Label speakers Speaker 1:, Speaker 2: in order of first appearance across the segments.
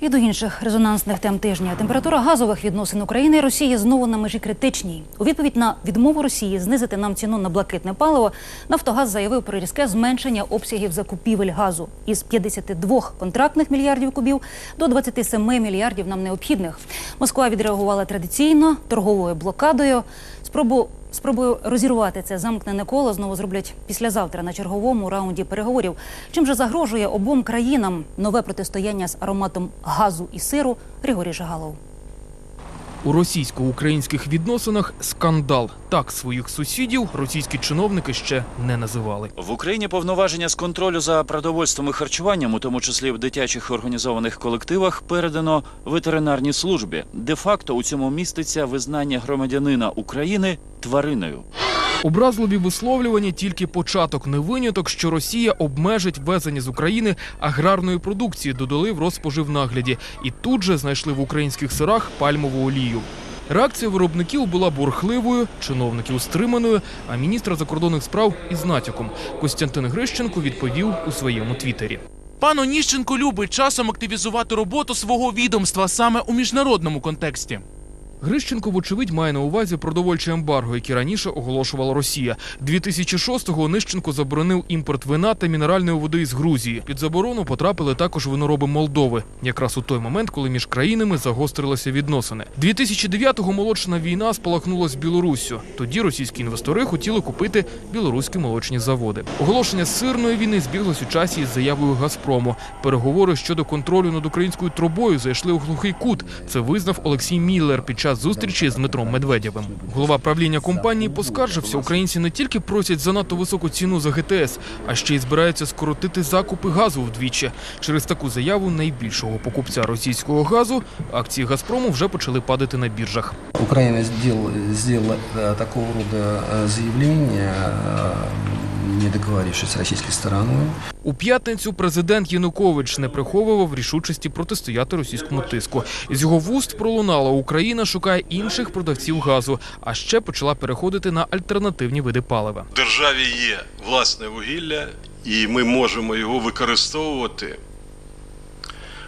Speaker 1: І до інших резонансних тем тижня температура газових відносин України і Росії знову на межі критичній. У відповідь на відмову Росії знизити нам ціну на блакитне паливо, Нафтогаз заявив про різке зменшення обсягів закупівель газу із 52 контрактних мільярдів кубів до 27 мільярдів нам необхідних. Москва відреагувала традиційно торговою блокадою. Спробу Спробую розірвати це замкнене коло знову зроблять післязавтра на черговому раунді переговорів. Чим же загрожує обом країнам нове протистояння з ароматом газу і сиру Григорій Жигалов.
Speaker 2: У російсько-українських відносинах скандал. Так своїх сусідів російські чиновники ще не називали.
Speaker 3: В Україні повноваження з контролю за продовольством і харчуванням, у тому числі в дитячих організованих колективах, передано ветеринарній службі. Де-факто у цьому міститься визнання громадянина України твариною.
Speaker 2: Образливі висловлювання тільки початок, не виняток, що Росія обмежить ввезення з України аграрної продукції, додали в розпоживнагляді, і тут же знайшли в українських сирах пальмову олію. Реакція виробників була бурхливою, чиновників стриманою, а міністра закордонних справ із натяком. Костянтин Грищенко відповів у своєму твіттері.
Speaker 4: Пан Оніщенко любить часом активізувати роботу свого відомства саме у міжнародному контексті.
Speaker 2: Грищенко, вочевидь, має на увазі продовольче ембарго, яке раніше оголошувала Росія. 2006-го Онищенко заборонив імпорт вина та мінеральної води з Грузії. Під заборону потрапили також винороби Молдови, якраз у той момент, коли між країнами загострилися відносини. 2009-го молочна війна спалахнула з Білоруссю. Тоді російські інвестори хотіли купити білоруські молочні заводи. Оголошення сирної війни збіглось у часі із заявою Газпрому. Переговори щодо контролю над українською трубою зайшли у глухий кут. Це визнав Олексій Міллер під час зустрічі з Дмитром Медведєвим. Голова правління компанії поскаржився, українці не тільки просять занадто високу ціну за ГТС, а ще й збираються скоротити закупи газу вдвічі. Через таку заяву найбільшого покупця російського газу акції Газпрому вже почали падати на біржах.
Speaker 5: Украина сделала, сделала э, такого рода э, заявление, э, не договорившись с российской стороной.
Speaker 2: У п'ятницю президент Янукович не приховував рішучості протистояти російському тиску. З його вуст пролунало Україна шукає інших продавців газу, а ще почала переходити на альтернативні види палива.
Speaker 6: В державі є власне вугілля, і ми можемо його використовувати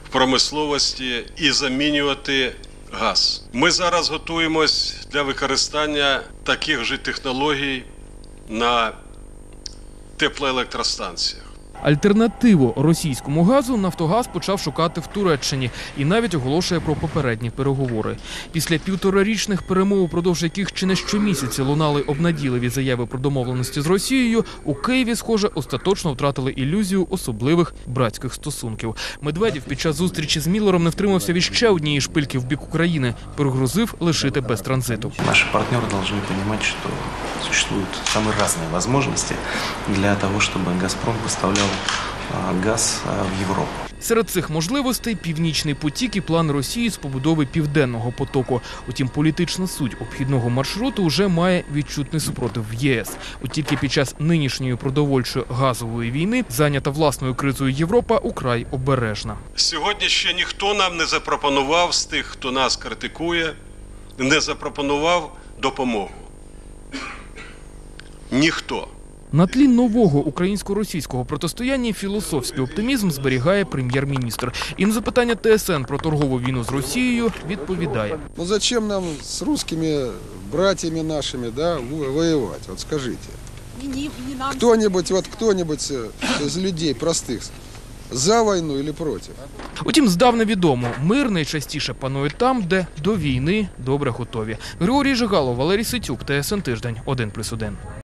Speaker 6: в промисловості і замінювати газ. Ми зараз готуємось для використання таких же технологій на теплоелектростанціях.
Speaker 2: Альтернативу російському газу Нафтогаз почав шукати в Туреччині і навіть оголошує про попередні переговори. Після півторарічних перемов, упродовж яких чи не щомісяці лунали обнадійливі заяви про домовленості з Росією, у Києві, схоже, остаточно втратили ілюзію особливих братських стосунків. Медведєв під час зустрічі з Міллером не втримався від ще однієї шпильки в бік України, пригрозив лишити без транзиту.
Speaker 7: Наши партнеры должны понимать, что существуют самые разные возможности для того, чтобы «Газпром» поставлял а, газ в Европу.
Speaker 2: Серед цих можливостей північний потік і план Росії з побудови південного потоку. Утім, політична суть обхідного маршруту вже має відчутний супротив в ЄС. От тільки під час нинішньої продовольчої газової війни, зайнята власною кризою Європа, украй обережна.
Speaker 6: Сьогодні ще ніхто нам не запропонував з тих, хто нас критикує, не запропонував допомогу. Ніхто.
Speaker 2: На тлі нового українсько-російського протистояння філософський оптимізм зберігає прем'єр-міністр. І на запитання ТСН про торгову війну з Росією відповідає.
Speaker 8: Ну зачем нам с русскими братьями нашими, да, во- воевать? Вот скажите. Кто-нибудь, вот кто-нибудь э, из людей простых за войну или против?
Speaker 2: Утім, здавна відомо, мир найчастіше панує там, де до війни добре готові. Григорій Жигалов, Валерій Ситюк, ТСН Тиждень, 1+,1.